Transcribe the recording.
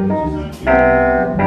Música